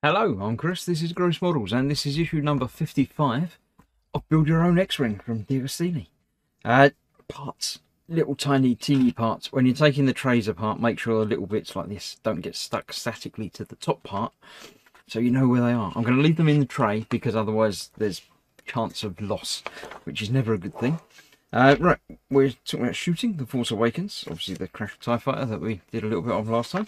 Hello, I'm Chris, this is Gross Models, and this is issue number 55 of Build Your Own X-Wing from DeAgostini. Uh, parts, little tiny teeny parts. When you're taking the trays apart, make sure the little bits like this don't get stuck statically to the top part, so you know where they are. I'm going to leave them in the tray, because otherwise there's chance of loss, which is never a good thing. Uh, right, we're talking about shooting, The Force Awakens, obviously the Crash TIE Fighter that we did a little bit of last time.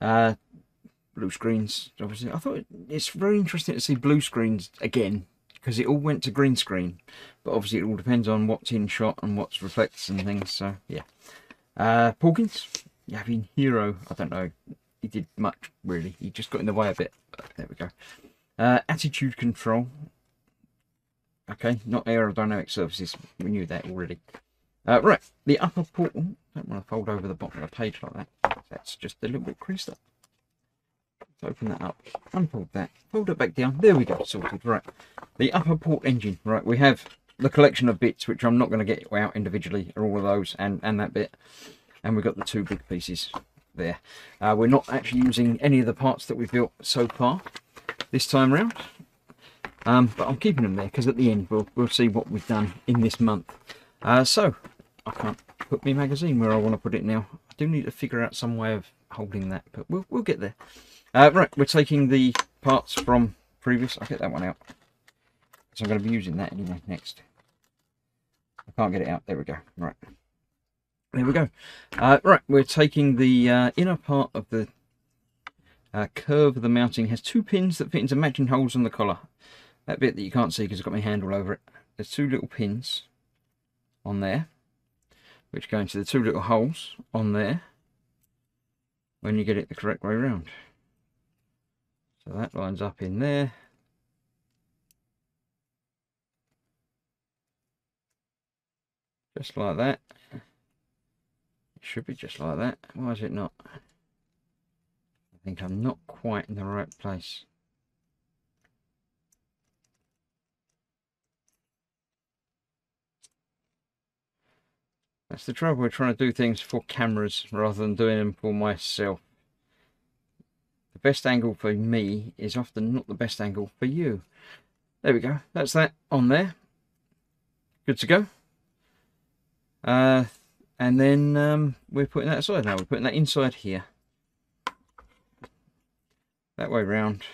Uh, blue screens, obviously. I thought it's very interesting to see blue screens again because it all went to green screen. But obviously, it all depends on what's in shot and what's reflects and things. So, yeah. Uh, Porkins, having Hero, I don't know. He did much, really. He just got in the way a bit. There we go. Uh, attitude control. Okay, not aerodynamic surfaces. We knew that already. Uh, right, the upper portal. Don't want to fold over the bottom of the page like that. That's just a little bit creased up. Let's open that up, unfold that, fold it back down. There we go, sorted. Right, the upper port engine. Right, we have the collection of bits, which I'm not going to get out individually, are all of those, and, and that bit. And we've got the two big pieces there. Uh, we're not actually using any of the parts that we've built so far this time round. Um, but I'm keeping them there because at the end we'll, we'll see what we've done in this month. Uh, so, I can't put my magazine where I want to put it now. I do need to figure out some way of holding that, but we'll, we'll get there. Uh, right, we're taking the parts from previous. I'll get that one out. So I'm going to be using that anyway next. I can't get it out. There we go. Right. There we go. Uh, right, we're taking the uh, inner part of the uh, curve of the mounting. has two pins that fit into matching holes on the collar. That bit that you can't see because I've got my hand all over it. There's two little pins on there, which go into the two little holes on there when you get it the correct way around. So that lines up in there. Just like that. It should be just like that. Why is it not? I think I'm not quite in the right place. That's the trouble with trying to do things for cameras rather than doing them for myself the best angle for me is often not the best angle for you. There we go. That's that on there. Good to go. Uh, and then um, we're putting that aside now. We're putting that inside here. That way round.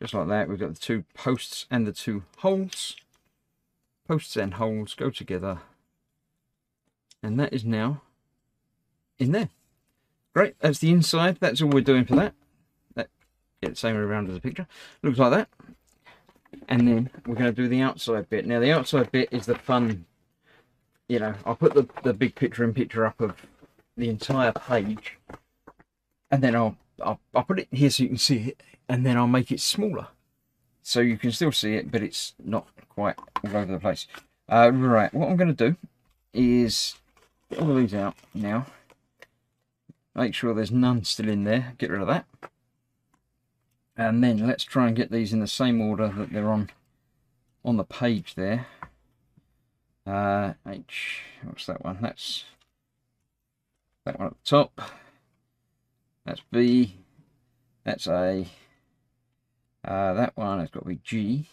Just like that. We've got the two posts and the two holes. Posts and holes go together. And that is now in there. Great, that's the inside. That's all we're doing for that. that get the same around as the picture. Looks like that. And then we're going to do the outside bit. Now, the outside bit is the fun, you know, I'll put the, the big picture in picture up of the entire page. And then I'll, I'll, I'll put it here so you can see it. And then I'll make it smaller. So you can still see it, but it's not quite all over the place. Uh, right, what I'm going to do is get all of these out now. Make sure there's none still in there. Get rid of that. And then let's try and get these in the same order that they're on on the page there. Uh, H, what's that one? That's that one at the top. That's B. That's A. Uh, that one has got to be G.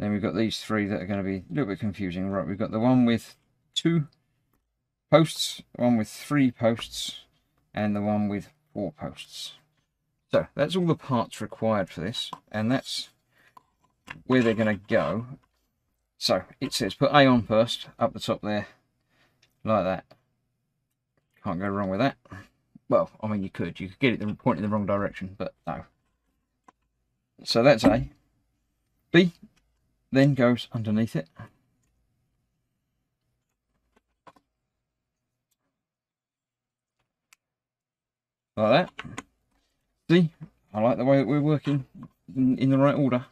Then we've got these three that are going to be a little bit confusing. Right, we've got the one with two posts, one with three posts, and the one with four posts. So that's all the parts required for this, and that's where they're going to go. So it says put A on first, up the top there, like that. Can't go wrong with that. Well, I mean you could, you could get it pointing in the wrong direction, but no. So that's A. B then goes underneath it. Like that. See, I like the way that we're working in, in the right order.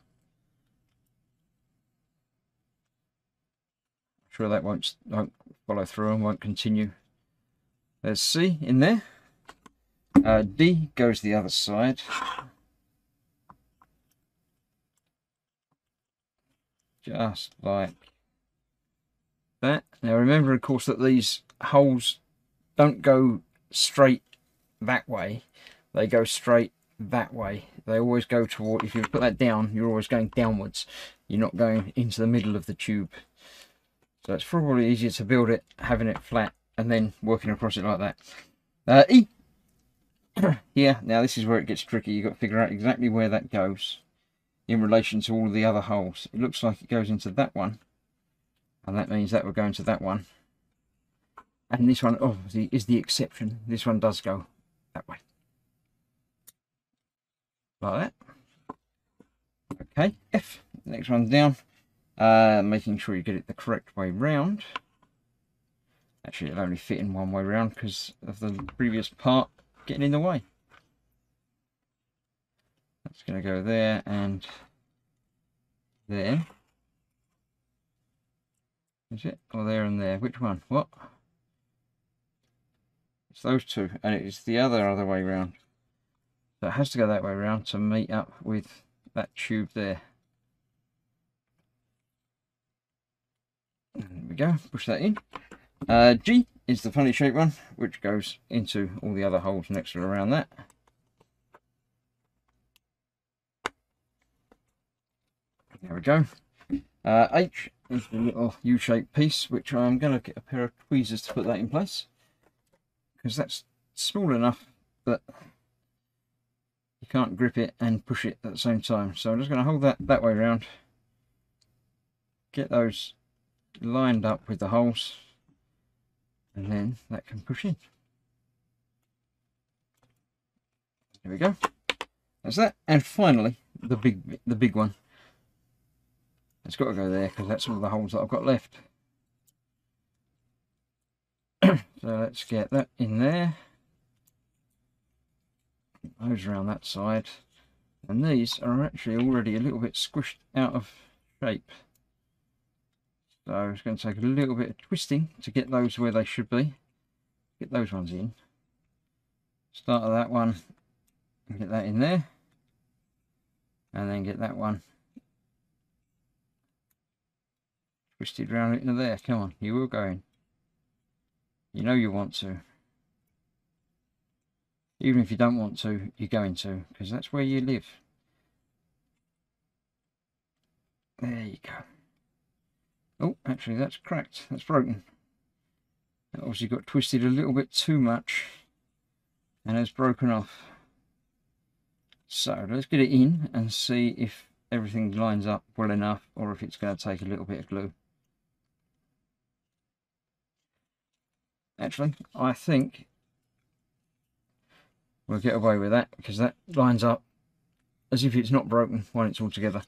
sure that won't, won't follow through and won't continue. There's C in there. Uh, D goes the other side. Just like that. Now remember, of course, that these holes don't go straight that way. They go straight that way. They always go toward, if you put that down, you're always going downwards. You're not going into the middle of the tube. So it's probably easier to build it, having it flat, and then working across it like that. Uh, e here, now this is where it gets tricky. You've got to figure out exactly where that goes in relation to all the other holes. It looks like it goes into that one, and that means that will go into that one. And this one obviously is the exception. This one does go that way. Like that. Okay, F. Next one's down. Uh, making sure you get it the correct way round. Actually, it'll only fit in one way round because of the previous part getting in the way. That's going to go there and there. Is it? Or there and there? Which one? What? It's those two, and it's the other other way round. So it has to go that way around to meet up with that tube there. There we go, push that in. Uh, G is the funny shape one, which goes into all the other holes next to around that. There we go. Uh, H is the little U-shaped piece, which I'm going to get a pair of tweezers to put that in place. Because that's small enough that you can't grip it and push it at the same time. So I'm just going to hold that that way around. Get those lined up with the holes. And then that can push in. There we go. That's that. And finally, the big the big one. It's got to go there because that's all the holes that I've got left. So let's get that in there. Those around that side. And these are actually already a little bit squished out of shape. So it's going to take a little bit of twisting to get those where they should be. Get those ones in. Start of that one and get that in there. And then get that one twisted round into there. Come on, you will go in. You know you want to. Even if you don't want to, you're going to, because that's where you live. There you go. Oh, actually that's cracked. That's broken. That obviously got twisted a little bit too much and has broken off. So let's get it in and see if everything lines up well enough or if it's going to take a little bit of glue. Actually, I think we'll get away with that because that lines up as if it's not broken when it's all together.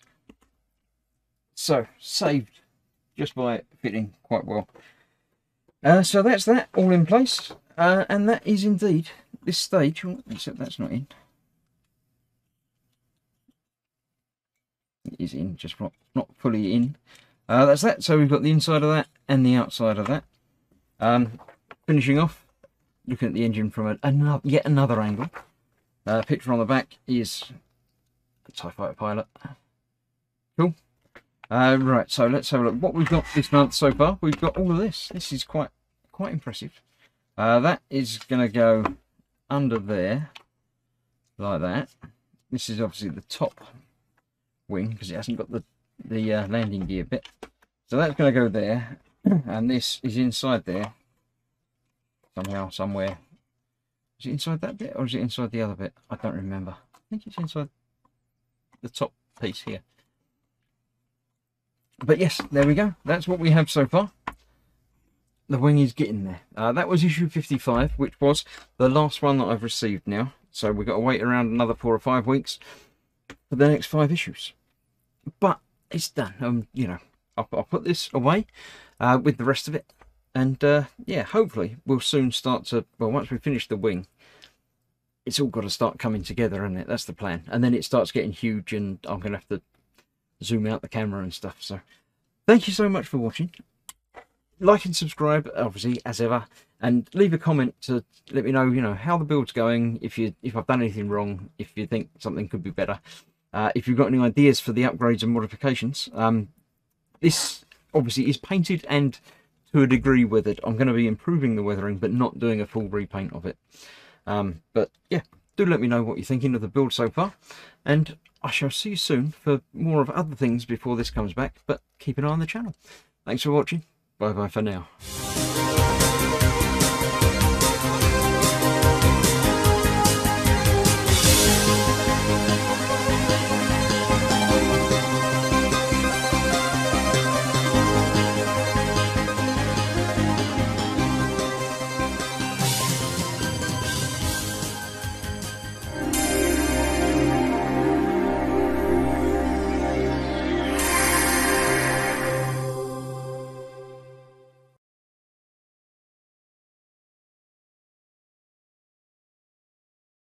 So, saved just by it fitting quite well. Uh, so that's that all in place. Uh, and that is indeed this stage, except that's not in. It is in, just not, not fully in. Uh, that's that. So we've got the inside of that and the outside of that. Um, finishing off, looking at the engine from a, another, yet another angle. Uh, picture on the back is a TIE Fighter pilot. Cool. Uh, right, so let's have a look. What we've got this month so far, we've got all of this. This is quite quite impressive. Uh, that is going to go under there, like that. This is obviously the top wing, because it hasn't got the, the uh, landing gear bit. So that's going to go there, and this is inside there, somehow, somewhere. Is it inside that bit or is it inside the other bit? I don't remember. I think it's inside the top piece here. But yes, there we go. That's what we have so far. The wing is getting there. Uh, that was issue 55, which was the last one that I've received now. So we've got to wait around another four or five weeks for the next five issues. But it's done. Um, you know, I'll, I'll put this away uh, with the rest of it and uh, yeah hopefully we'll soon start to well once we finish the wing it's all got to start coming together and it? That's the plan. And then it starts getting huge and i'm gonna have to zoom out the camera and stuff. So thank you so much for watching. Like and subscribe obviously as ever. And leave a comment to let me know you know how the build's going if you if i've done anything wrong if you think something could be better. Uh, if you've got any ideas for the upgrades and modifications um, this obviously is painted and to a degree with it. I'm going to be improving the weathering, but not doing a full repaint of it. Um, but yeah, do let me know what you're thinking of the build so far. And I shall see you soon for more of other things before this comes back. But keep an eye on the channel. Thanks for watching. Bye bye for now.